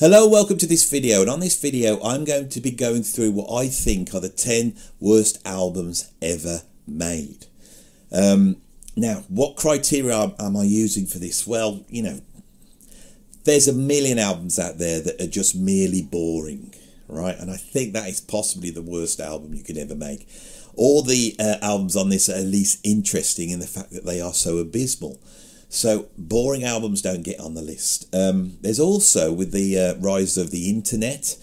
Hello, welcome to this video and on this video I'm going to be going through what I think are the 10 worst albums ever made. Um, now, what criteria am I using for this? Well, you know, there's a million albums out there that are just merely boring, right? And I think that is possibly the worst album you could ever make. All the uh, albums on this are at least interesting in the fact that they are so abysmal. So boring albums don't get on the list. Um, there's also with the uh, rise of the internet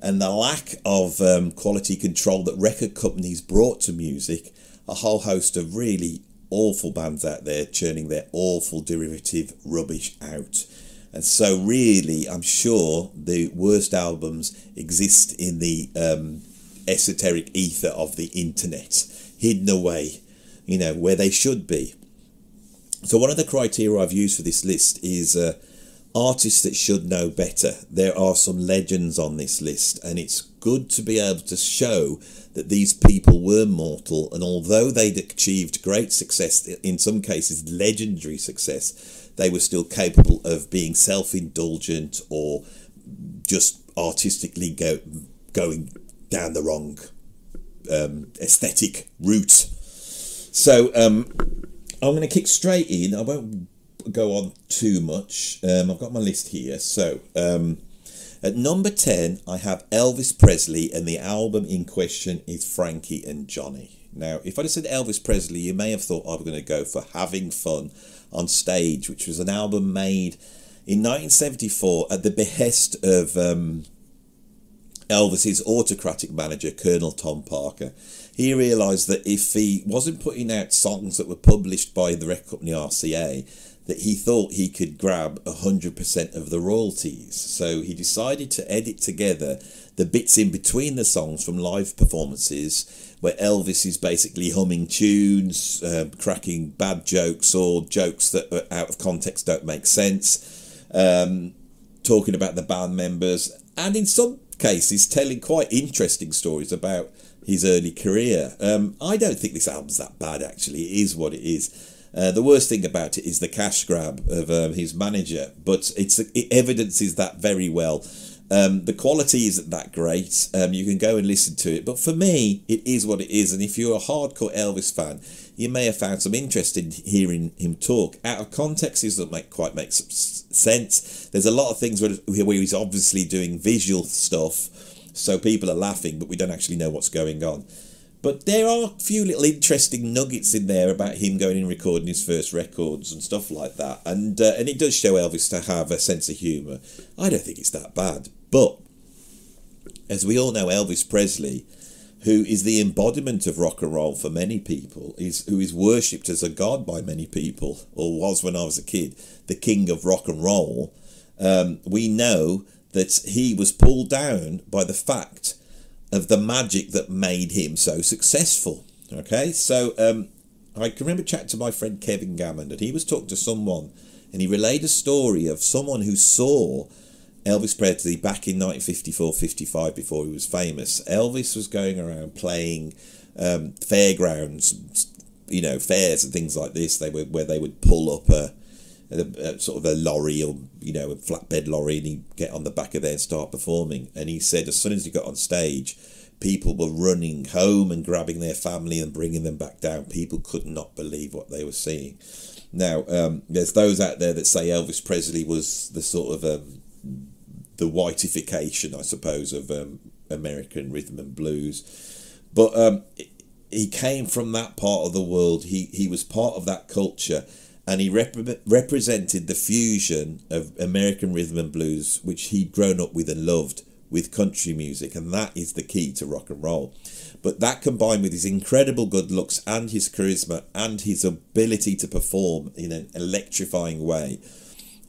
and the lack of um, quality control that record companies brought to music, a whole host of really awful bands out there churning their awful derivative rubbish out. And so, really, I'm sure the worst albums exist in the um, esoteric ether of the internet, hidden away, you know, where they should be. So one of the criteria I've used for this list is uh, artists that should know better. There are some legends on this list, and it's good to be able to show that these people were mortal, and although they'd achieved great success, in some cases legendary success, they were still capable of being self-indulgent or just artistically go, going down the wrong um, aesthetic route. So um, I'm going to kick straight in. I won't go on too much. Um, I've got my list here. So um, at number 10, I have Elvis Presley, and the album in question is Frankie and Johnny. Now, if I'd have said Elvis Presley, you may have thought I was going to go for Having Fun on Stage, which was an album made in 1974 at the behest of um, Elvis's autocratic manager, Colonel Tom Parker he realised that if he wasn't putting out songs that were published by the record company RCA, that he thought he could grab 100% of the royalties. So he decided to edit together the bits in between the songs from live performances where Elvis is basically humming tunes, uh, cracking bad jokes or jokes that are out of context don't make sense, um, talking about the band members, and in some cases telling quite interesting stories about his early career. Um, I don't think this album's that bad, actually. It is what it is. Uh, the worst thing about it is the cash grab of um, his manager, but it's it evidences that very well. Um, the quality isn't that great. Um, you can go and listen to it, but for me, it is what it is. And if you're a hardcore Elvis fan, you may have found some interest in hearing him talk. Out of context, it doesn't make, quite make sense. There's a lot of things where, where he's obviously doing visual stuff so people are laughing, but we don't actually know what's going on. But there are a few little interesting nuggets in there about him going and recording his first records and stuff like that. And uh, and it does show Elvis to have a sense of humour. I don't think it's that bad. But as we all know, Elvis Presley, who is the embodiment of rock and roll for many people, is who is worshipped as a god by many people, or was when I was a kid, the king of rock and roll. Um, we know that he was pulled down by the fact of the magic that made him so successful. Okay, so um, I can remember chatting to my friend Kevin Gammond, and he was talking to someone, and he relayed a story of someone who saw Elvis Presley back in 1954 55 before he was famous. Elvis was going around playing um, fairgrounds, you know, fairs and things like this. They were where they would pull up a a, a, sort of a lorry or you know a flatbed lorry and he'd get on the back of there and start performing. And he said as soon as he got on stage people were running home and grabbing their family and bringing them back down. People could not believe what they were seeing. Now um, there's those out there that say Elvis Presley was the sort of um, the whiteification I suppose of um, American rhythm and blues. But um, he came from that part of the world. He he was part of that culture and he rep- represented the fusion of American rhythm and blues, which he'd grown up with and loved, with country music, and that is the key to rock and roll. But that combined with his incredible good looks and his charisma and his ability to perform in an electrifying way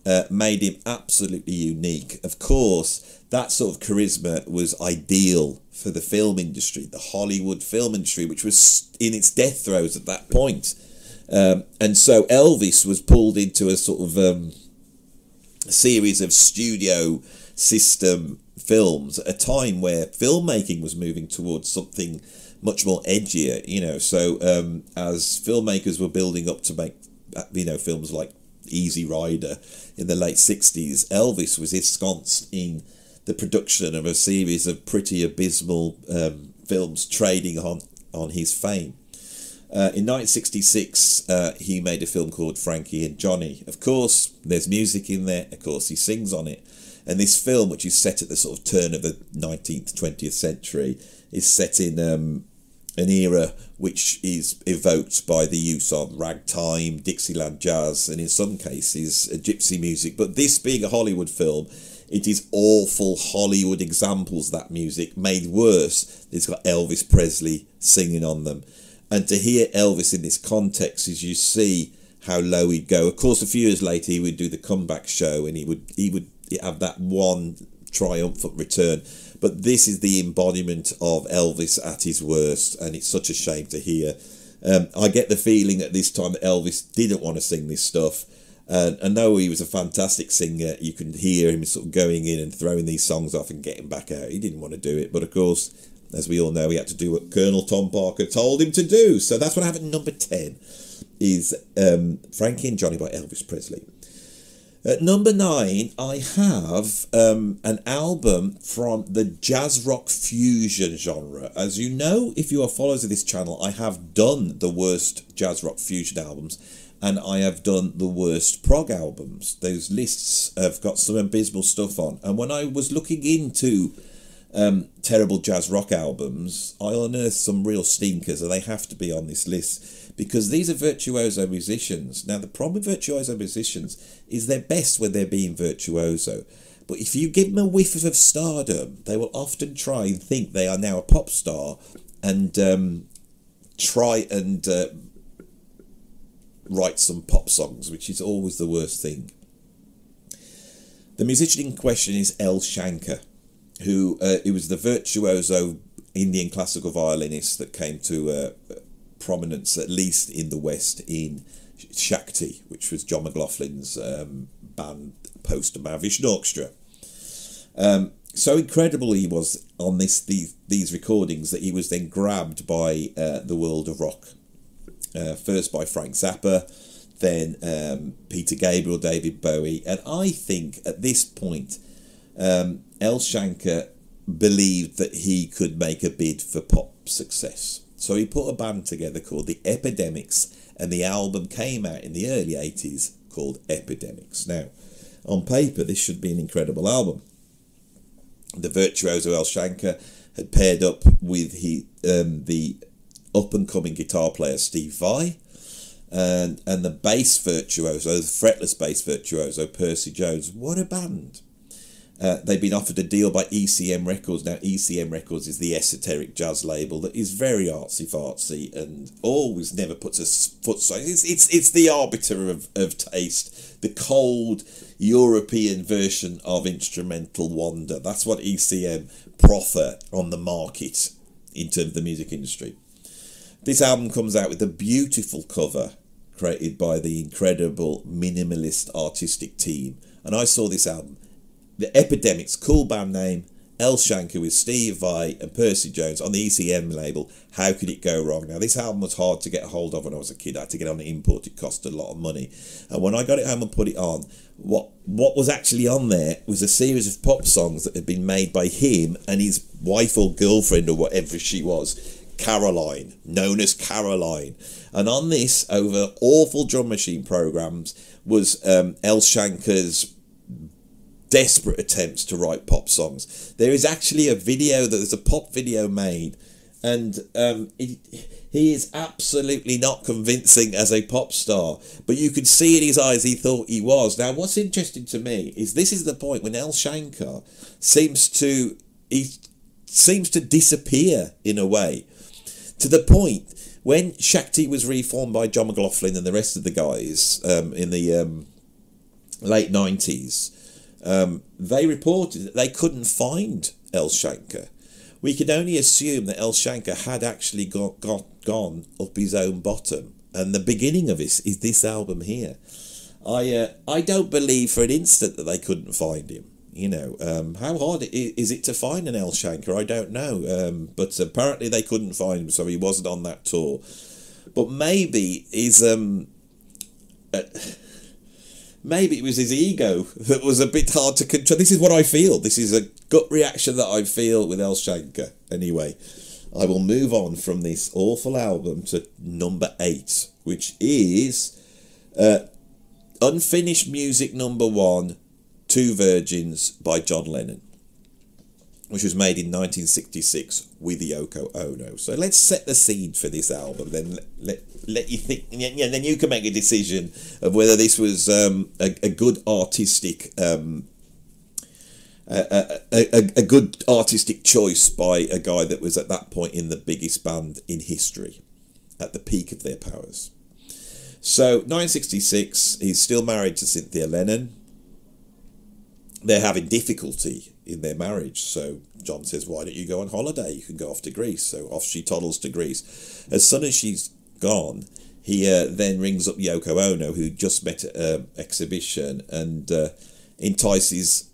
uh, made him absolutely unique. Of course, that sort of charisma was ideal for the film industry, the Hollywood film industry, which was in its death throes at that point. Um, and so Elvis was pulled into a sort of um, series of studio system films at a time where filmmaking was moving towards something much more edgier, you know. So um, as filmmakers were building up to make, you know, films like Easy Rider in the late 60s, Elvis was ensconced in the production of a series of pretty abysmal um, films trading on, on his fame. Uh, in 1966, uh, he made a film called Frankie and Johnny. Of course, there's music in there. Of course, he sings on it. And this film, which is set at the sort of turn of the 19th, 20th century, is set in um, an era which is evoked by the use of ragtime, Dixieland jazz, and in some cases, gypsy music. But this being a Hollywood film, it is awful Hollywood examples that music made worse. It's got Elvis Presley singing on them, and to hear Elvis in this context, as you see how low he'd go. Of course, a few years later, he would do the comeback show, and he would he would have that one triumphant return. But this is the embodiment of Elvis at his worst, and it's such a shame to hear. Um, I get the feeling at this time that Elvis didn't want to sing this stuff. And I know he was a fantastic singer. You can hear him sort of going in and throwing these songs off and getting back out. He didn't want to do it, but of course, as we all know, he had to do what Colonel Tom Parker told him to do. So that's what I have at number ten, is um, Frankie and Johnny by Elvis Presley. At number nine, I have um, an album from the jazz rock fusion genre. As you know, if you are followers of this channel, I have done the worst jazz rock fusion albums and I have done the worst prog albums. Those lists have got some abysmal stuff on. And when I was looking into um, terrible jazz rock albums, I unearthed some real stinkers, and they have to be on this list because these are virtuoso musicians. Now, the problem with virtuoso musicians is they're best when they're being virtuoso. But if you give them a whiff of stardom, they will often try and think they are now a pop star and um, try and uh, write some pop songs, which is always the worst thing. The musician in question is El Shankar who uh, he was the virtuoso Indian classical violinist that came to uh, prominence, at least in the West, in Shakti, which was John McLaughlin's um, band post Mahavishnu Orchestra. Um, so incredible he was on this these, these recordings that he was then grabbed by uh, the world of rock. Uh, first by Frank Zappa, then um, Peter Gabriel, David Bowie, and I think at this point um, El Shankar believed that he could make a bid for pop success. So he put a band together called the Epidemics, and the album came out in the early 80s called Epidemics. Now, on paper, this should be an incredible album. The virtuoso El Shankar had paired up with he, um, the up and coming guitar player Steve Vai and, and the bass virtuoso, the fretless bass virtuoso Percy Jones. What a band! Uh, they've been offered a deal by ECM Records. Now, ECM Records is the esoteric jazz label that is very artsy fartsy and always never puts a foot. So it's, it's, it's the arbiter of, of taste, the cold European version of instrumental wonder. That's what ECM proffer on the market in terms of the music industry. This album comes out with a beautiful cover created by the incredible minimalist artistic team. And I saw this album the Epidemics, cool band name, El Shankar with Steve Vai and Percy Jones on the ECM label. How could it go wrong? Now, this album was hard to get hold of when I was a kid. I had to get on the import. It cost a lot of money. And when I got it home and put it on, what what was actually on there was a series of pop songs that had been made by him and his wife or girlfriend or whatever she was, Caroline, known as Caroline. And on this, over awful drum machine programs, was um, El Shankar's desperate attempts to write pop songs. There is actually a video that there's a pop video made, and um, he, he is absolutely not convincing as a pop star. But you could see in his eyes he thought he was. Now, what's interesting to me is this is the point when El Shankar seems to he seems to disappear in a way, to the point when Shakti was reformed by John McLaughlin and the rest of the guys um, in the um, late nineties um, they reported that they couldn't find El. We can only assume that El had actually got, got gone up his own bottom, and the beginning of this is this album here. I uh, I don't believe for an instant that they couldn't find him. You know, um, how hard is it to find an El? I don't know, um, but apparently they couldn't find him, so he wasn't on that tour. But maybe he's um. Uh, maybe it was his ego that was a bit hard to control. This is what I feel. This is a gut reaction that I feel with El Shankar. Anyway, I will move on from this awful album to number eight, which is uh, Unfinished Music Number One, Two Virgins by John Lennon which was made in 1966 with Yoko Ono. So let's set the seed for this album. Then let, let, let you think, yeah, then you can make a decision of whether this was um, a, a good artistic. Um, a, a, a, good artistic choice by a guy that was at that point in the biggest band in history, at the peak of their powers. So, 1966, he's still married to Cynthia Lennon. They're having difficulty in their marriage. So John says, Why don't you go on holiday? You can go off to Greece. So off she toddles to Greece. As soon as she's gone, he uh, then rings up Yoko Ono, who just met at an exhibition, and uh, entices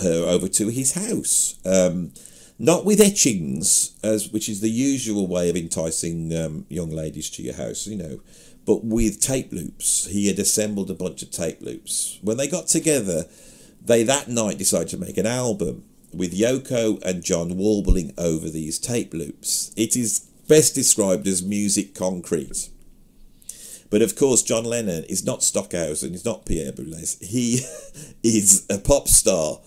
her over to his house. Um, not with etchings, as which is the usual way of enticing um, young ladies to your house, you know, but with tape loops. He had assembled a bunch of tape loops. When they got together, they that night decided to make an album with Yoko and John warbling over these tape loops. It is best described as musique concrète. But of course, John Lennon is not Stockhausen, he's not Pierre Boulez. He is a pop star.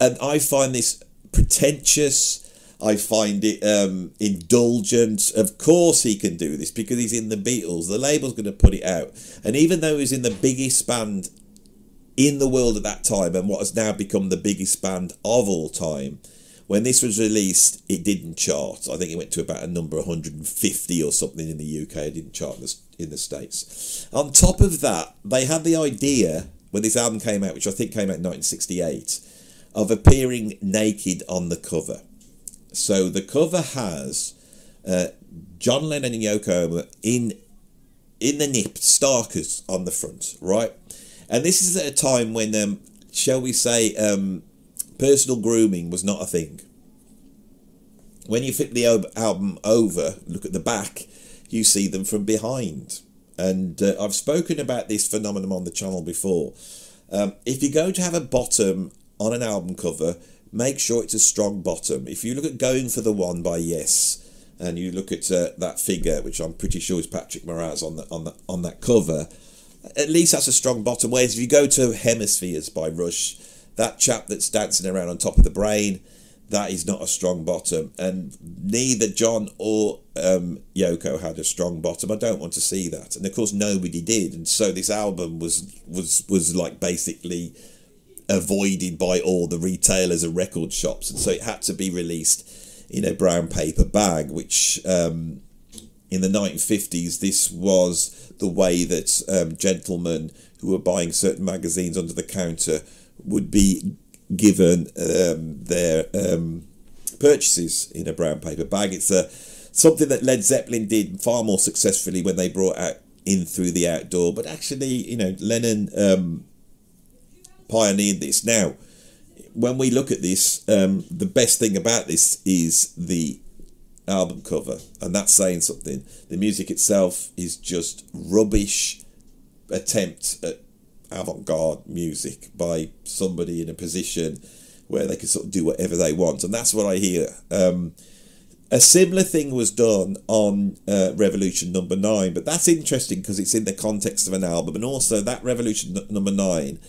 And I find this pretentious. I find it um, indulgent. Of course, he can do this because he's in the Beatles. The label's going to put it out. And even though he's in the biggest band in the world at that time and what has now become the biggest band of all time. When this was released, it didn't chart. I think it went to about a number 150 or something in the UK. It didn't chart in the States. On top of that, they had the idea when this album came out, which I think came out in 1968, of appearing naked on the cover. So the cover has uh, John Lennon and Yoko in in the nip, Starkers on the front, right? And this is at a time when, um, shall we say, um, personal grooming was not a thing. When you flip the album over, look at the back, you see them from behind. And uh, I've spoken about this phenomenon on the channel before. Um, if you're going to have a bottom on an album cover, make sure it's a strong bottom. If you look at Going for the One by Yes, and you look at uh, that figure, which I'm pretty sure is Patrick Moraz on the, on the, on that cover, at least that's a strong bottom. Whereas if you go to Hemispheres by Rush, that chap that's dancing around on top of the brain, that is not a strong bottom. And neither John or um, Yoko had a strong bottom. I don't want to see that. And of course, nobody did. And so this album was was was like basically avoided by all the retailers and record shops, and so it had to be released in a brown paper bag, which um, in the 1950s this was the way that um, gentlemen who were buying certain magazines under the counter would be given um, their um, purchases in a brown paper bag. It's a something that Led Zeppelin did far more successfully when they brought out In Through the Out Door. But actually, you know, Lennon um, pioneered this. Now, when we look at this, um, the best thing about this is the album cover, and that's saying something. The music itself is just rubbish attempt at avant-garde music by somebody in a position where they can sort of do whatever they want, and that's what I hear. Um, a similar thing was done on uh, Revolution Number Nine, but that's interesting because it's in the context of an album, and also that Revolution Number Nine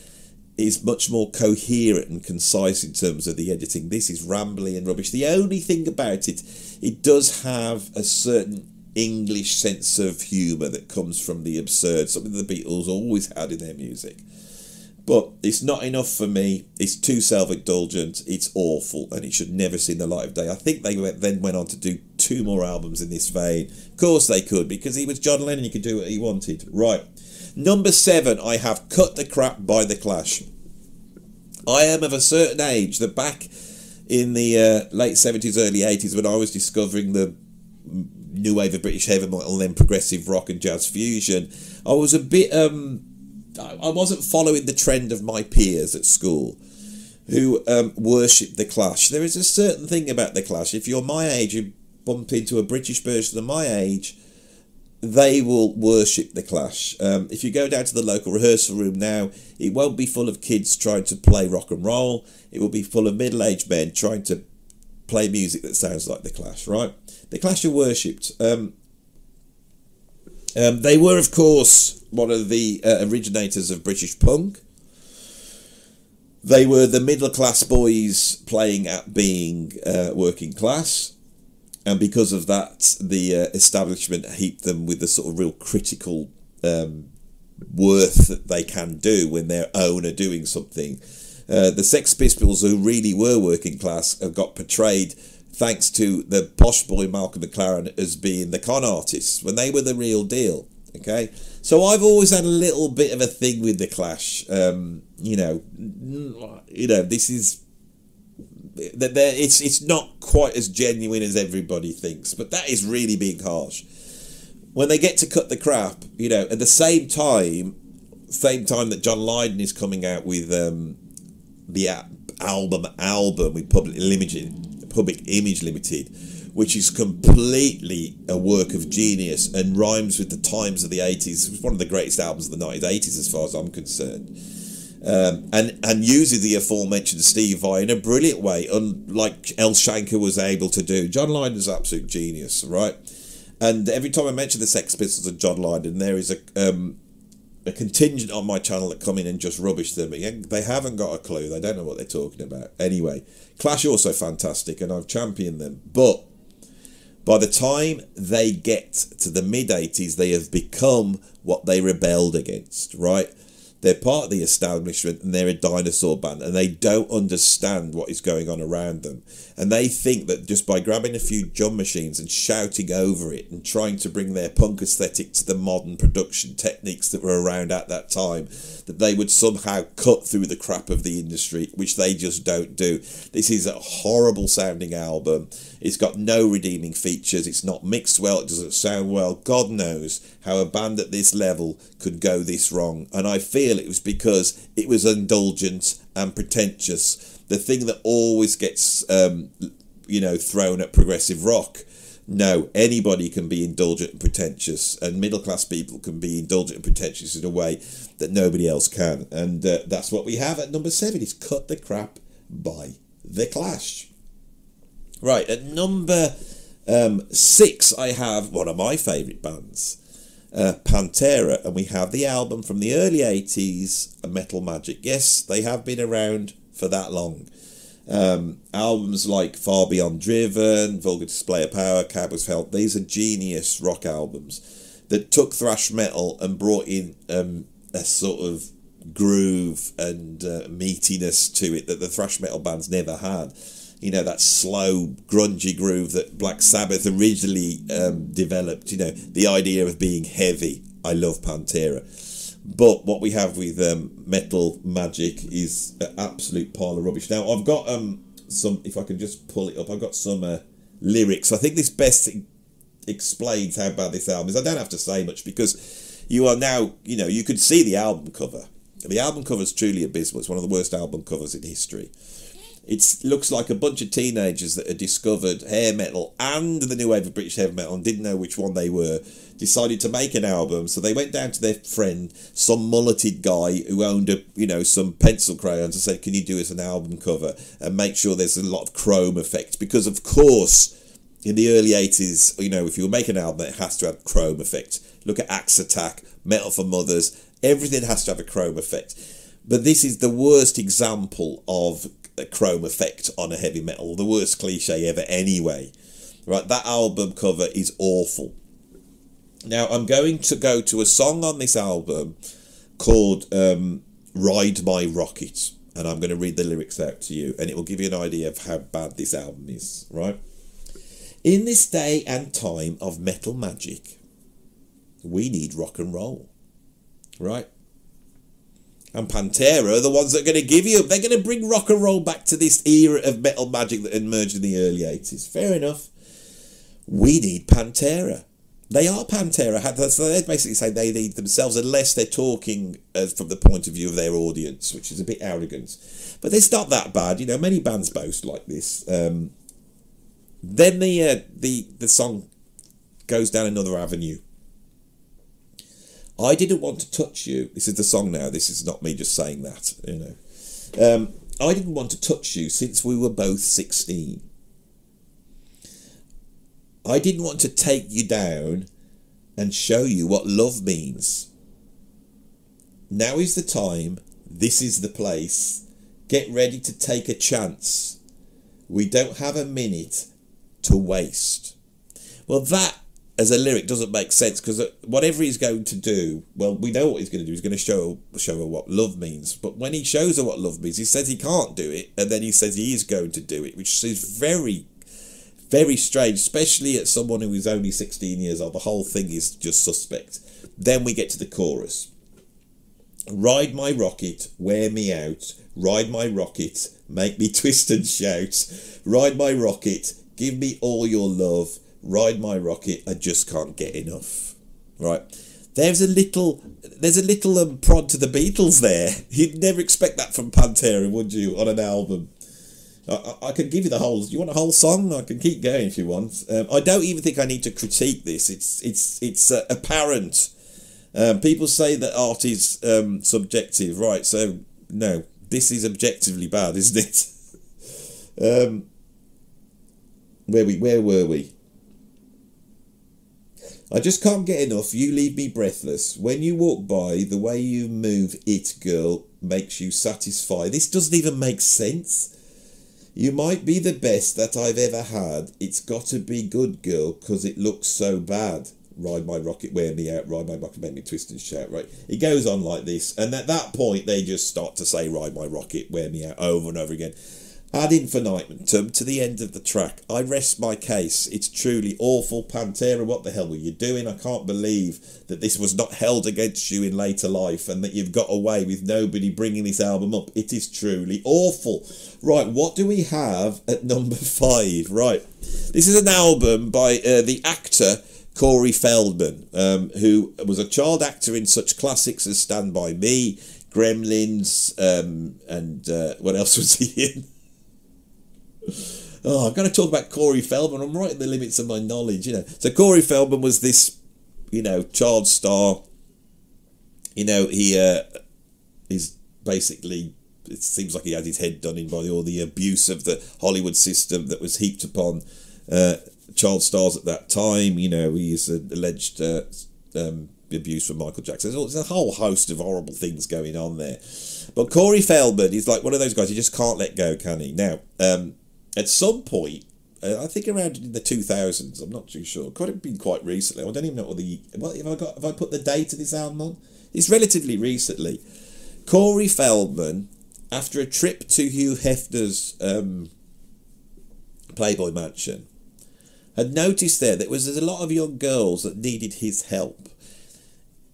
is much more coherent and concise in terms of the editing. This is rambly and rubbish. The only thing about it, it does have a certain English sense of humour that comes from the absurd, something the Beatles always had in their music. But it's not enough for me. It's too self-indulgent. It's awful, and it should never see the light of day. I think they then went on to do two more albums in this vein. Of course they could, because he was John Lennon. He could do what he wanted. Right. Number seven, I have Cut the Crap by The Clash. I am of a certain age that back in the uh, late 70s, early 80s, when I was discovering the new wave of British heavy metal and then progressive rock and jazz fusion, I was a bit, um, I wasn't following the trend of my peers at school who um, worshipped The Clash. There is a certain thing about The Clash. If you're my age, you bump into a British person of my age they will worship the Clash. Um, if you go down to the local rehearsal room now, it won't be full of kids trying to play rock and roll. It will be full of middle aged men trying to play music that sounds like the Clash, right? The Clash are worshipped. Um, um, they were, of course, one of the uh, originators of British punk. They were the middle class boys playing at being uh, working class and because of that, the uh, establishment heaped them with the sort of real critical um, worth that they can do when their own are doing something. Uh, the Sex Pistols, who really were working class, have got portrayed thanks to the posh boy Malcolm McLaren as being the con artists when they were the real deal. Okay, so I've always had a little bit of a thing with the Clash. Um, you know, you know, this is that it's it's not quite as genuine as everybody thinks, but that is really being harsh. When they get to cut the crap, you know, at the same time, same time that John Lydon is coming out with um, the album album with Public Limited, Public Image Limited, which is completely a work of genius and rhymes with the times of the eighties. It's one of the greatest albums of the 1980s, as far as I'm concerned um, and and uses the aforementioned Steve Vai in a brilliant way, unlike El Shankar was able to do. John Lydon's absolute genius, right? And every time I mention the Sex Pistols and John Lydon, there is a um, a contingent on my channel that come in and just rubbish them. They haven't got a clue. They don't know what they're talking about. Anyway, Clash also fantastic, and I've championed them. But by the time they get to the mid 80s, they have become what they rebelled against, right? They're part of the establishment and they're a dinosaur band and they don't understand what is going on around them. And they think that just by grabbing a few drum machines and shouting over it and trying to bring their punk aesthetic to the modern production techniques that were around at that time, that they would somehow cut through the crap of the industry, which they just don't do. This is a horrible sounding album. It's got no redeeming features. It's not mixed well. It doesn't sound well. God knows how a band at this level could go this wrong. And I feel it was because it was indulgent and pretentious. The thing that always gets, um, you know, thrown at progressive rock. No, anybody can be indulgent and pretentious, and middle class people can be indulgent and pretentious in a way that nobody else can. And uh, that's what we have at number seven is Cut the Crap by The Clash. Right, at number um, six, I have one of my favourite bands, uh, Pantera, and we have the album from the early 80s, Metal Magic. Yes, they have been around for that long. Um, albums like Far Beyond Driven, Vulgar Display of Power, Cowboys from Hell, these are genius rock albums that took thrash metal and brought in um, a sort of groove and uh, meatiness to it that the thrash metal bands never had you know that slow grungy groove that Black Sabbath originally um, developed. You know the idea of being heavy. I love Pantera, but what we have with um, Metal Magic is an absolute pile of rubbish. Now I've got um some. If I can just pull it up, I've got some uh, lyrics. I think this best explains how bad this album is. I don't have to say much because you are now. You know you could see the album cover. The album cover is truly abysmal. It's one of the worst album covers in history. It looks like a bunch of teenagers that had discovered hair metal and the new wave of British heavy metal and didn't know which one they were. Decided to make an album, so they went down to their friend, some mulleted guy who owned a you know some pencil crayons, and said, "Can you do us an album cover and make sure there's a lot of chrome effect?" Because of course, in the early '80s, you know, if you make an album, it has to have chrome effect. Look at Axe Attack, Metal for Muthas. Everything has to have a chrome effect. But this is the worst example of a chrome effect on a heavy metal. The worst cliche ever, anyway. Right, that album cover is awful. Now, I'm going to go to a song on this album called um, Ride My Rocket, and I'm going to read the lyrics out to you, and it will give you an idea of how bad this album is, right? In this day and time of metal magic, we need rock and roll, right? And Pantera are the ones that are going to give you. They're going to bring rock and roll back to this era of metal magic that emerged in the early 80s. Fair enough. We need Pantera. They are Pantera. So they basically say they need themselves, unless they're talking uh, from the point of view of their audience, which is a bit arrogant. But it's not that bad. You know, many bands boast like this. Um, then the uh, the the song goes down another avenue. I didn't want to touch you. This is the song now. This is not me just saying that, you know. Um, I didn't want to touch you since we were both 16. I didn't want to take you down and show you what love means. Now is the time. This is the place. Get ready to take a chance. We don't have a minute to waste. Well, that as a lyric doesn't make sense because uh, whatever he's going to do, well, we know what he's going to do. He's going to show show her what love means. But when he shows her what love means, he says he can't do it, and then he says he is going to do it, which is very, very strange, especially at someone who is only sixteen years old. The whole thing is just suspect. Then we get to the chorus. Ride my rocket, wear me out. Ride my rocket, make me twist and shout. Ride my rocket, give me all your love Ride My Rocket, I just can't get enough. Right. There's a little, there's a little um, prod to the Beatles there. You'd never expect that from Pantera, would you, on an album? I, I, can give you the whole. You want a whole song? I can keep going if you want. Um, I don't even think I need to critique this. It's it's it's uh, apparent. Um, people say that art is um, subjective, right? So no, this is objectively bad, isn't it? Um, where we where were we? I just can't get enough. You leave me breathless. When you walk by, the way you move it, girl, makes you satisfied. This doesn't even make sense. You might be the best that I've ever had. It's got to be good, girl, because it looks so bad. Ride my rocket, wear me out, ride my rocket, make me twist and shout, right? It goes on like this. And at that point, they just start to say, ride my rocket, wear me out, over and over again. Ad infinitum to the end of the track. I rest my case. It's truly awful. Pantera, what the hell were you doing? I can't believe that this was not held against you in later life and that you've got away with nobody bringing this album up. It is truly awful. Right, what do we have at number five? Right, this is an album by uh, the actor Corey Feldman, um, who was a child actor in such classics as Stand By Me, Gremlins, um, and uh, what else was he in? Oh, I'm going to talk about Corey Feldman. I'm right at the limits of my knowledge, you know. So Corey Feldman was this, you know, child star. You know, he uh, is basically. It seems like he had his head done in by all the abuse of the Hollywood system that was heaped upon uh, child stars at that time. You know, he is alleged uh, um, abuse from Michael Jackson. There's a whole host of horrible things going on there. But Corey Feldman is like one of those guys you just can't let go, can he? Now, um, at some point, uh, I think around in the two thousands. I'm not too sure. Could have been quite recently. I don't even know what the what have I got. Have I put the date of this album on? It's relatively recently. Corey Feldman, after a trip to Hugh Hefner's um, Playboy Mansion, had noticed there that was a lot of young girls that needed his help.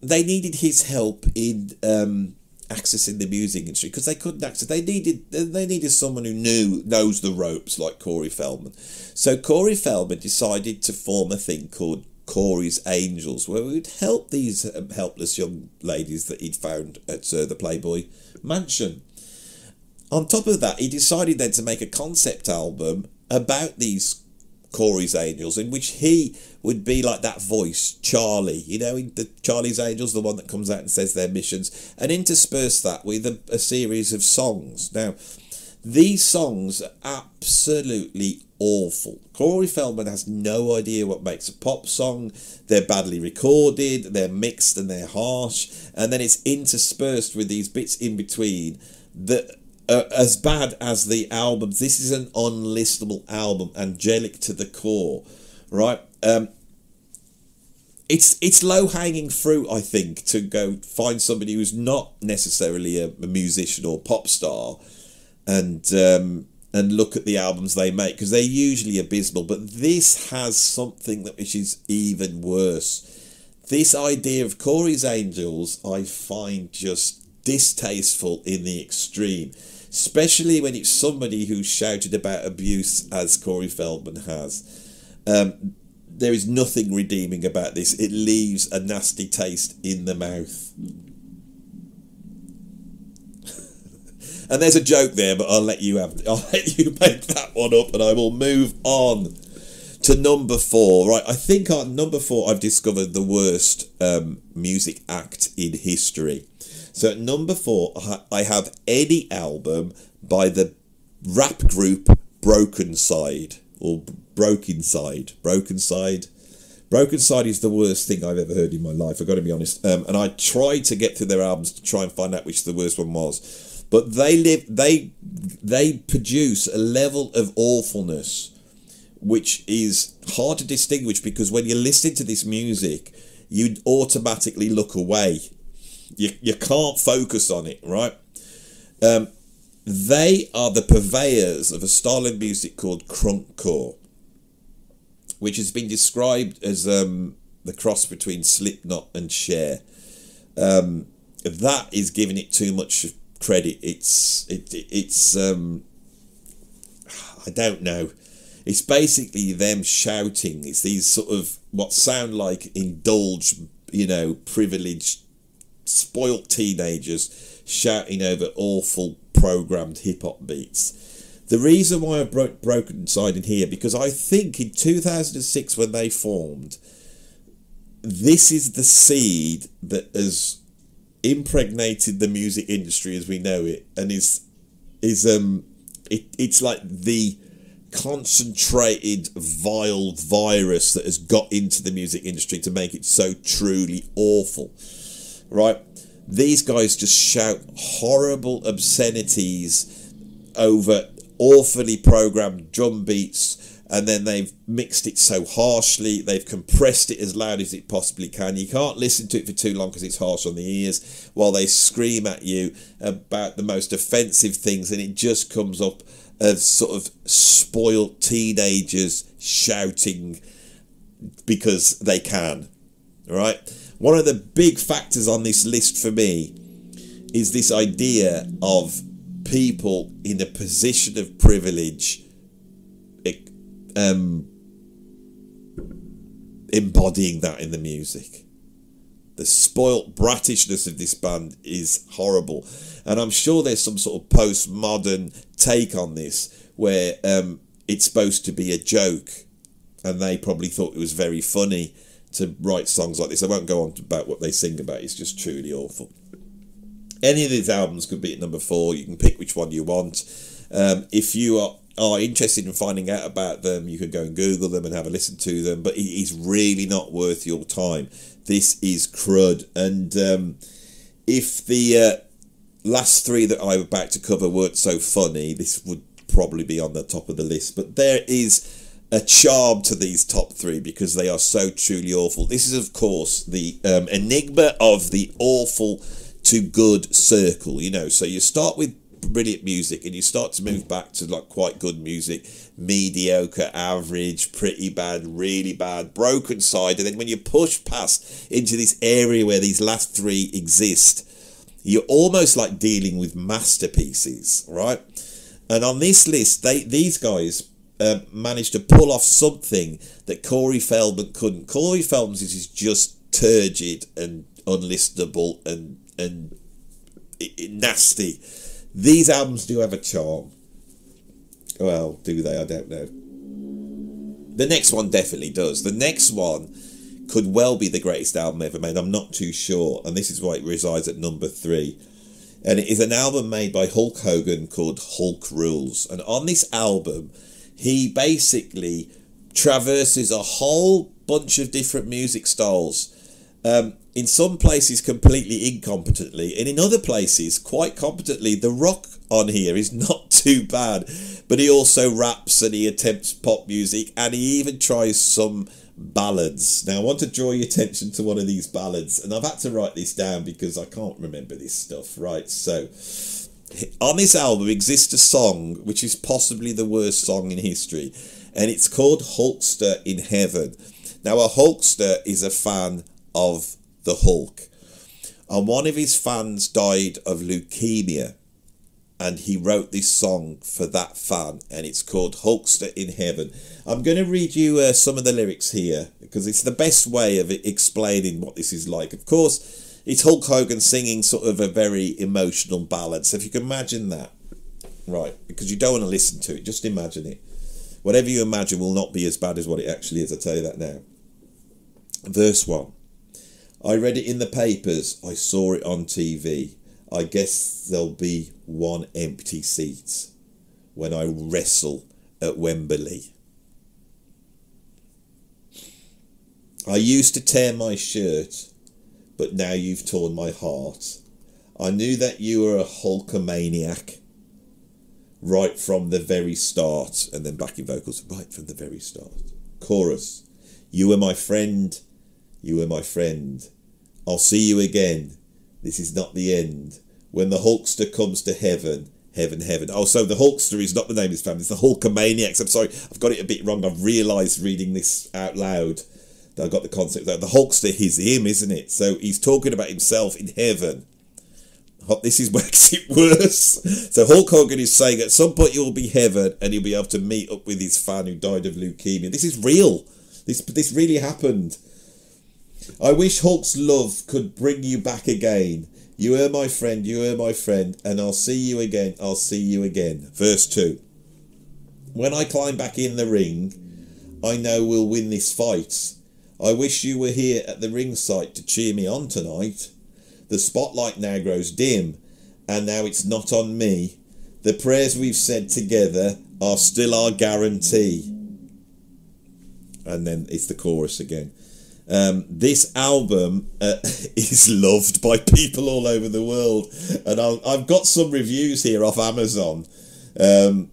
They needed his help in um, accessing the music industry because they couldn't access. They needed they needed someone who knew knows the ropes like Corey Feldman. So Corey Feldman decided to form a thing called Corey's Angels, where we would help these um, helpless young ladies that he'd found at uh, the Playboy Mansion. On top of that, he decided then to make a concept album about these Corey's Angels, in which he would be like that voice, Charlie, you know, the Charlie's Angels, the one that comes out and says their missions, and intersperse that with a, a series of songs. Now, these songs are absolutely awful. Corey Feldman has no idea what makes a pop song. They're badly recorded, they're mixed and they're harsh, and then it's interspersed with these bits in between that uh, as bad as the albums. This is an unlistenable album, angelic to the core, right? Um, it's it's low hanging fruit, I think, to go find somebody who's not necessarily a, a musician or pop star, and um, and look at the albums they make because they're usually abysmal. But this has something that which is even worse. This idea of Corey's Angels, I find just distasteful in the extreme especially when it's somebody who's shouted about abuse as Corey Feldman has. Um, there is nothing redeeming about this. It leaves a nasty taste in the mouth. and there's a joke there, but I'll let you have. I'll let you make that one up, and I will move on. to number four, right? I think on number four, I've discovered the worst um, music act in history. So at number four, I have any album by the rap group Brokencyde or Brokencyde. Broken Side. Brokencyde is the worst thing I've ever heard in my life. I've got to be honest. Um, and I tried to get through their albums to try and find out which the worst one was. But they live. They they produce a level of awfulness which is hard to distinguish because when you're listening to this music, you automatically look away. You, you can't focus on it, right? Um, they are the purveyors of a style of music called crunkcore, which has been described as um, the cross between Slipknot and Cher. Um, that is giving it too much credit. It's it, it's um, I don't know it's basically them shouting. It's these sort of what sound like indulged, you know, privileged, spoilt teenagers shouting over awful programmed hip hop beats. The reason why I broke Brokencyde in here because I think in 2006 when they formed, this is the seed that has impregnated the music industry as we know it, and is is um it, it's like the concentrated vile virus that has got into the music industry to make it so truly awful right these guys just shout horrible obscenities over awfully programmed drum beats and then they've mixed it so harshly they've compressed it as loud as it possibly can you can't listen to it for too long because it's harsh on the ears while they scream at you about the most offensive things and it just comes up of sort of spoiled teenagers shouting because they can. Right? One of the big factors on this list for me is this idea of people in a position of privilege um, embodying that in the music. The spoilt brattishness of this band is horrible. And I'm sure there's some sort of postmodern take on this where um, it's supposed to be a joke. And they probably thought it was very funny to write songs like this. I won't go on about what they sing about, it's just truly awful. Any of these albums could be at number four. You can pick which one you want. Um, if you are are interested in finding out about them, you can go and Google them and have a listen to them. But it is really not worth your time. This is crud. And um, if the uh, last three that I'm about to cover weren't so funny, this would probably be on the top of the list. But there is a charm to these top three because they are so truly awful. This is, of course, the um, enigma of the awful to good circle. You know, so you start with brilliant music and you start to move back to like quite good music mediocre average pretty bad really bad Brokencyde and then when you push past into this area where these last three exist you're almost like dealing with masterpieces right and on this list they these guys uh, managed to pull off something that Corey Feldman couldn't Corey Feldman's is just turgid and unlistenable and and nasty these albums do have a charm. Well, do they? I don't know. The next one definitely does. The next one could well be the greatest album ever made. I'm not too sure, and this is why it resides at number three. And it is an album made by Hulk Hogan called Hulk Rules. And on this album, he basically traverses a whole bunch of different music styles. Um, in some places completely incompetently, and in other places quite competently. The rock on here is not too bad, but he also raps and he attempts pop music and he even tries some ballads. Now, I want to draw your attention to one of these ballads, and I've had to write this down because I can't remember this stuff, right? So, on this album exists a song which is possibly the worst song in history, and it's called Hulkster in Heaven. Now, a Hulkster is a fan of the Hulk. And one of his fans died of leukemia. And he wrote this song for that fan, and it's called Hulkster in Heaven. I'm going to read you uh, some of the lyrics here because it's the best way of explaining what this is like. Of course, it's Hulk Hogan singing sort of a very emotional ballad. So if you can imagine that, right, because you don't want to listen to it, just imagine it. Whatever you imagine will not be as bad as what it actually is. I tell you that now. Verse one. I read it in the papers. I saw it on TV. I guess there'll be one empty seat when I wrestle at Wembley. I used to tear my shirt, but now you've torn my heart. I knew that you were a Hulkamaniac right from the very start. And then backing vocals, right from the very start. Chorus, you were my friend, you were my friend. I'll see you again. This is not the end. When the Hulkster comes to heaven, heaven, heaven. Oh, so the Hulkster is not the name of his family, it's the Hulkamaniacs. I'm sorry, I've got it a bit wrong. I've realised reading this out loud I got the concept that the Hulkster is him, isn't it? So he's talking about himself in heaven. This is makes it worse. So Hulk Hogan is saying at some point you'll be heaven and he'll be able to meet up with his fan who died of leukemia. This is real. This this really happened. I wish Hulk's love could bring you back again. You are my friend, you are my friend, and I'll see you again, I'll see you again. Verse 2. When I climb back in the ring, I know we'll win this fight. I wish you were here at the ring site to cheer me on tonight. The spotlight now grows dim, and now it's not on me. The prayers we've said together are still our guarantee. And then it's the chorus again. Um, this album uh, is loved by people all over the world, and i have got some reviews here off Amazon. Um,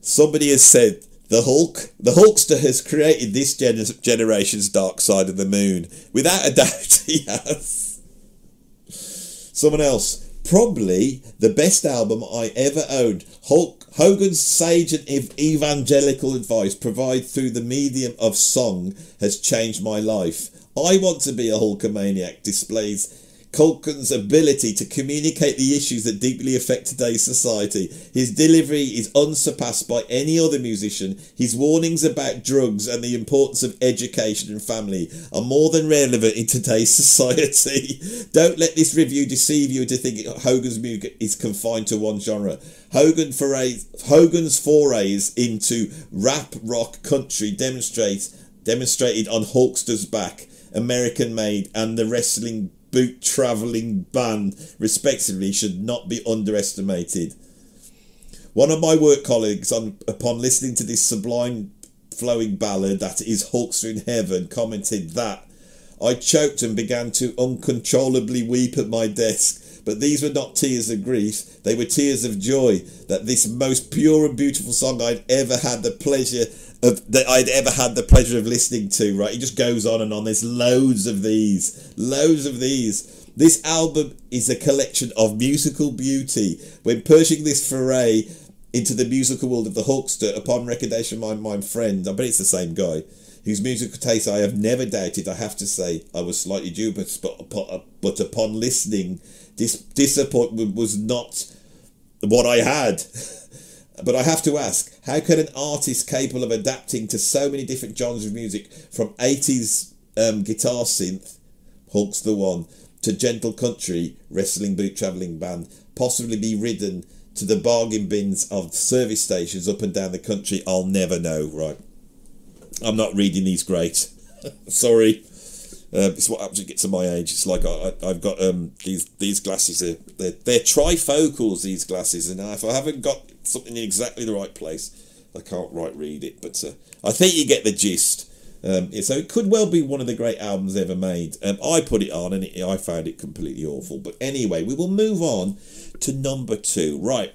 somebody has said the Hulk, the Hulkster has created this gener- generation's Dark Side of the Moon. Without a doubt, he has. Someone else, probably the best album I ever owned. Hulk Hogan's sage and ev- evangelical advice provided through the medium of song has changed my life. I want to be a Hulkamaniac displays Culkin's ability to communicate the issues that deeply affect today's society. His delivery is unsurpassed by any other musician. His warnings about drugs and the importance of education and family are more than relevant in today's society. Don't let this review deceive you into thinking Hogan's music is confined to one genre. Hogan forays, Hogan's forays into rap, rock, country demonstrate, demonstrated on Hulkster's back, American made, and the wrestling boot travelling band, respectively, should not be underestimated. One of my work colleagues, on, upon listening to this sublime flowing ballad that is Hulkster in Heaven, commented that I choked and began to uncontrollably weep at my desk. But these were not tears of grief, they were tears of joy that this most pure and beautiful song I'd ever had the pleasure of that I'd ever had the pleasure of listening to. Right, he just goes on and on. There's loads of these, loads of these. This album is a collection of musical beauty. When pushing this foray into the musical world of the Hulkster, upon recommendation of my, my friend, I bet it's the same guy, whose musical taste I have never doubted. I have to say, I was slightly dubious, but, but upon listening, this disappointment was not what I had. But I have to ask, how can an artist capable of adapting to so many different genres of music, from 80s um, guitar synth, Hulk's the one, to gentle country, wrestling boot travelling band, possibly be ridden to the bargain bins of service stations up and down the country? I'll never know, right? I'm not reading these great. Sorry. Uh, it's what happens when you get to my age. It's like I, have got um, these these glasses. They're, they're trifocals. These glasses, and if I haven't got something in exactly the right place. I can't right read it, but uh, I think you get the gist. Um, so it could well be one of the great albums ever made. Um, I put it on and it, I found it completely awful. But anyway, we will move on to number two. Right.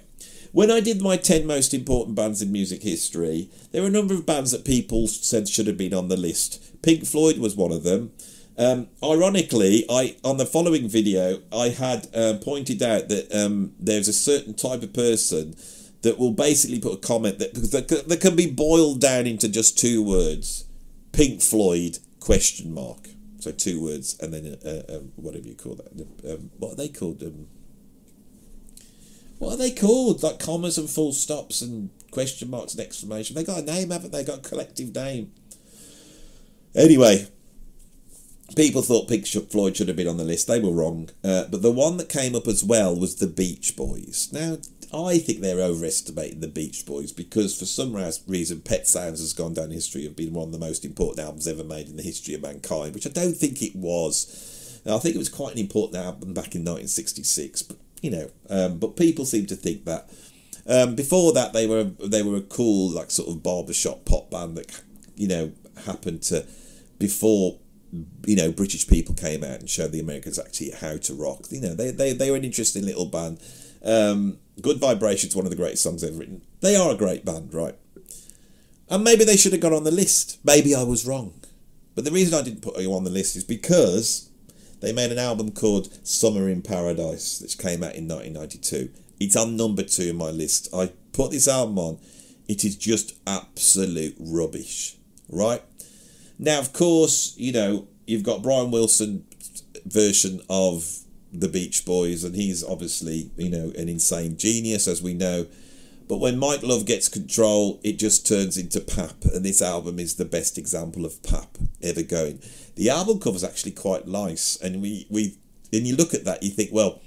When I did my 10 most important bands in music history, there were a number of bands that people said should have been on the list. Pink Floyd was one of them. Um, ironically, I on the following video, I had uh, pointed out that um, there's a certain type of person that will basically put a comment that because that, can be boiled down into just two words: Pink Floyd question mark. So two words, and then uh, um, whatever you call that. Um, what are they called? Um, what are they called? Like commas and full stops and question marks and exclamation. They got a name, haven't they? Got a collective name. Anyway, people thought Pink Floyd should have been on the list. They were wrong. Uh, but the one that came up as well was the Beach Boys. Now, I think they're overestimating the Beach Boys because for some reason Pet Sounds has gone down history of being one of the most important albums ever made in the history of mankind, which I don't think it was. I think it was quite an important album back in 1966, but you know, um, but people seem to think that. Um, before that, they were they were a cool like sort of barbershop pop band that you know happened to before you know British people came out and showed the Americans actually how to rock. You know, they they, they were an interesting little band. Um, Good Vibrations, one of the greatest songs ever written. They are a great band, right? And maybe they should have got on the list. Maybe I was wrong. But the reason I didn't put you on the list is because they made an album called Summer in Paradise, which came out in 1992. It's on number two in my list. I put this album on. It is just absolute rubbish, right? Now, of course, you know, you've got Brian Wilson version of the Beach Boys, and he's obviously, you know, an insane genius, as we know. But when Mike Love gets control, it just turns into pap, and this album is the best example of pap ever going. The album cover's actually quite nice, and we we and you look at that, you think, well,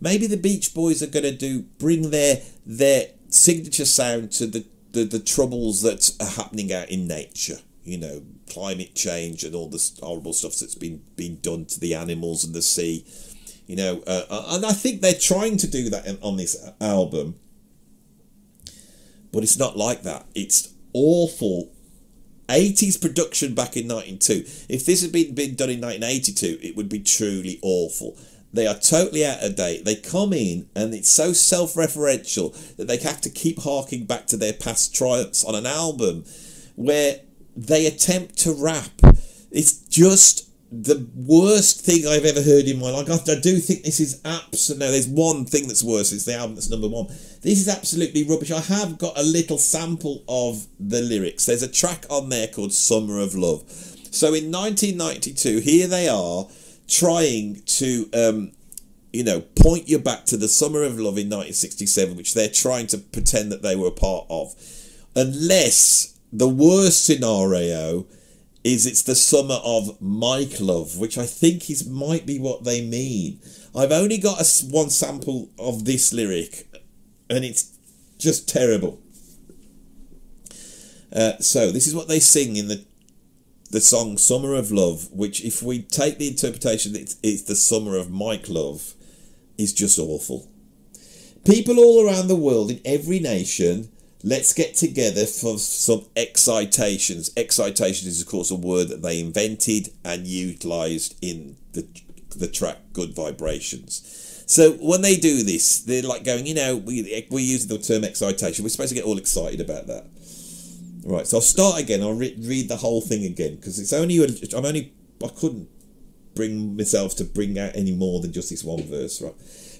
maybe the Beach Boys are going to do bring their their signature sound to the, the the troubles that are happening out in nature. You know, climate change and all this horrible stuff that's been been done to the animals and the sea you know, uh, uh, and I think they're trying to do that on this album, but it's not like that. It's awful. 80s production back in 1992. If this had been, been done in 1982, it would be truly awful. They are totally out of date. They come in and it's so self referential that they have to keep harking back to their past triumphs on an album where they attempt to rap. It's just the worst thing I've ever heard in my life. I, do think this is absolutely. No, there's one thing that's worse. It's the album that's number one. This is absolutely rubbish. I have got a little sample of the lyrics. There's a track on there called "Summer of Love." So in 1992, here they are trying to, um, you know, point you back to the summer of love in 1967, which they're trying to pretend that they were a part of, unless the worst scenario is it's the summer of Mike Love, which I think is might be what they mean. I've only got a, one sample of this lyric, and it's just terrible. Uh, so this is what they sing in the the song "Summer of Love," which, if we take the interpretation that it's, it's the summer of Mike Love, is just awful. People all around the world in every nation Let's get together for some excitations. Excitation is, of course, a word that they invented and utilized in the, the track Good Vibrations. So when they do this, they're like going, you know, we, we're using the term excitation. We're supposed to get all excited about that. Right, so I'll start again. I'll re- read the whole thing again because it's only, I'm only, I couldn't bring myself to bring out any more than just this one verse, right?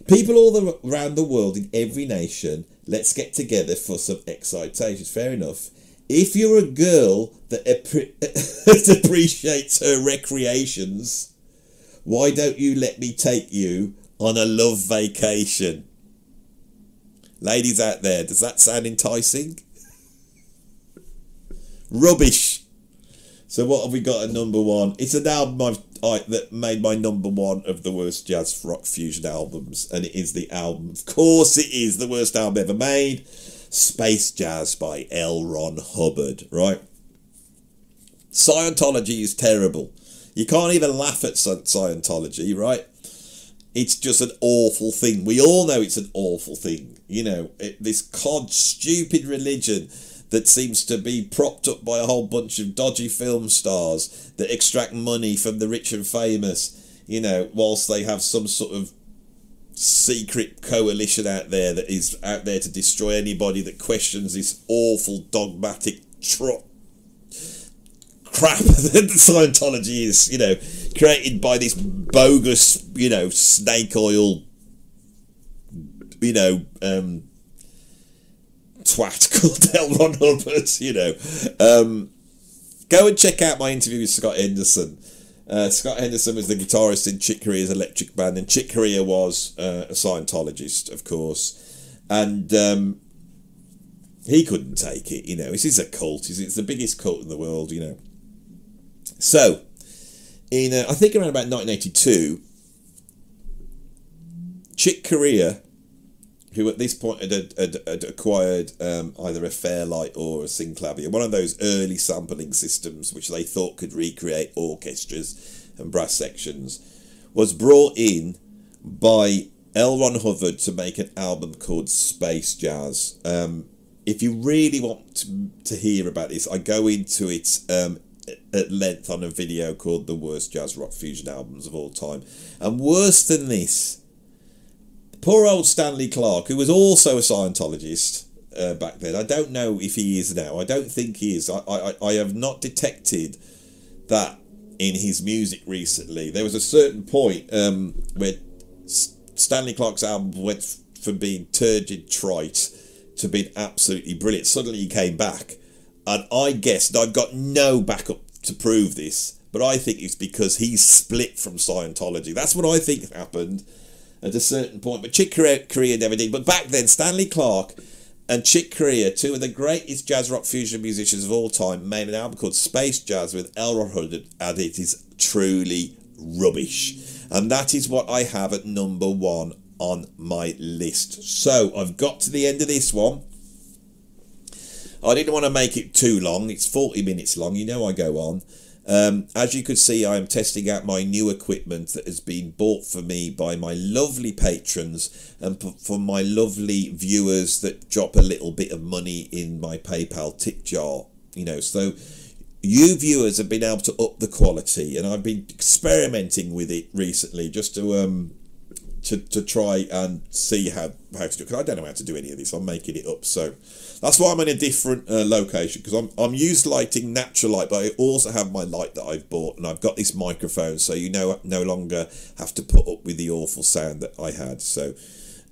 People all around the world in every nation, let's get together for some excitation. Fair enough. If you're a girl that, that appreciates her recreations, why don't you let me take you on a love vacation? Ladies out there, does that sound enticing? Rubbish. So what have we got at number one? It's an album I've I, that made my number one of the worst jazz rock fusion albums, and it is the album. Of course, it is the worst album ever made. Space Jazz by L. Ron Hubbard. Right. Scientology is terrible. You can't even laugh at Scientology, right? It's just an awful thing. We all know it's an awful thing. You know, it, this cod, stupid religion that seems to be propped up by a whole bunch of dodgy film stars that extract money from the rich and famous, you know, whilst they have some sort of secret coalition out there that is out there to destroy anybody that questions this awful dogmatic trot crap that Scientology is, you know, created by this bogus, you know, snake oil, you know, um, twat called L. Ron Hubbard, you know. Um, go and check out my interview with Scott Henderson. Uh, Scott Henderson was the guitarist in Chick Corea's electric band, and Chick Corea was uh, a Scientologist, of course. And um, he couldn't take it, you know. This is a cult. It's the biggest cult in the world, you know. So, in uh, I think around about 1982, Chick Corea, who at this point had, had, had acquired um, either a Fairlight or a Synclavier, one of those early sampling systems which they thought could recreate orchestras and brass sections, was brought in by L. Ron Hubbard to make an album called Space Jazz. Um, if you really want to, to, hear about this, I go into it um, at length on a video called The Worst Jazz Rock Fusion Albums of All Time. And worse than this, poor old Stanley Clarke, who was also a Scientologist uh, back then, I don't know if he is now. I don't think he is. I, I, I have not detected that in his music recently. There was a certain point um, where Stanley Clarke's album went from being turgid, trite, to being absolutely brilliant. Suddenly he came back, and I guessed I've got no backup to prove this, but I think it's because he's split from Scientology. That's what I think happened at a certain point. But Chick Corea never did. But back then, Stanley Clarke and Chick Corea, two of the greatest jazz rock fusion musicians of all time, made an album called Space Jazz with. Ron Hubbard, and it is truly rubbish. And that is what I have at number one on my list. So I've got to the end of this one. I didn't want to make it too long. It's 40 minutes long. You know I go on. Um, as you could see, I am testing out my new equipment that has been bought for me by my lovely patrons and for my lovely viewers that drop a little bit of money in my PayPal tip jar. You know, so you viewers have been able to up the quality, and I've been experimenting with it recently just to um to, to try and see how how to do because I don't know how to do any of this. I'm making it up, so that's why I'm in a different uh, location because I'm I'm used lighting natural light, but I also have my light that I've bought, and I've got this microphone, so you know no longer have to put up with the awful sound that I had. So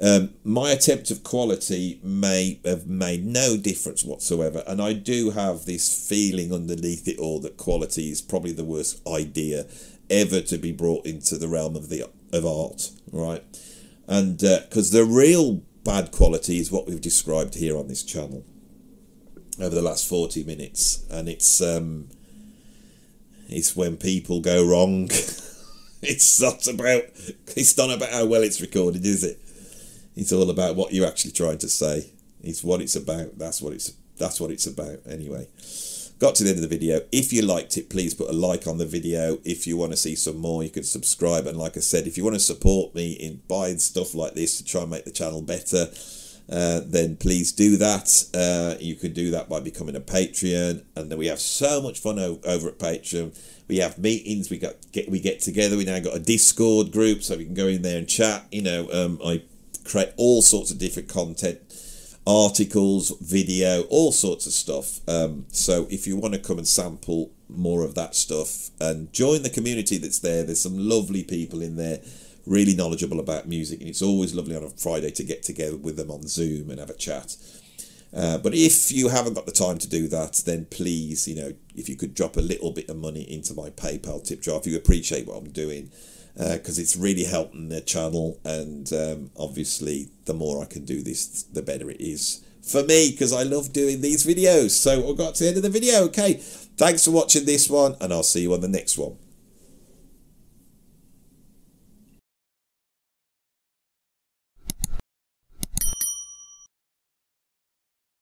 um, my attempt of quality may have made no difference whatsoever, and I do have this feeling underneath it all that quality is probably the worst idea ever to be brought into the realm of the of art, right? And because uh, the real bad quality is what we've described here on this channel over the last forty minutes, and it's um, it's when people go wrong. it's not about it's not about how well it's recorded, is it? It's all about what you're actually trying to say. It's what it's about. That's what it's that's what it's about anyway. Got to the end of the video. If you liked it, please put a like on the video. If you want to see some more, you can subscribe. And like I said, if you want to support me in buying stuff like this to try and make the channel better, uh, then please do that. Uh, you can do that by becoming a Patreon, and then we have so much fun over at Patreon. We have meetings. We got get we get together. We now got a Discord group, so we can go in there and chat. You know, um, I create all sorts of different content articles video all sorts of stuff. Um, so if you want to come and sample more of that stuff and join the community that's there there's some lovely people in there really knowledgeable about music and it's always lovely on a friday to get together with them on zoom and have a chat. Uh, but if you haven't got the time to do that then please you know if you could drop a little bit of money into my paypal tip jar if you appreciate what i'm doing because uh, it's really helping the channel and um, obviously the more I can do this the better it is for me because I love doing these videos. So I got to the end of the video. Okay thanks for watching this one and I'll see you on the next one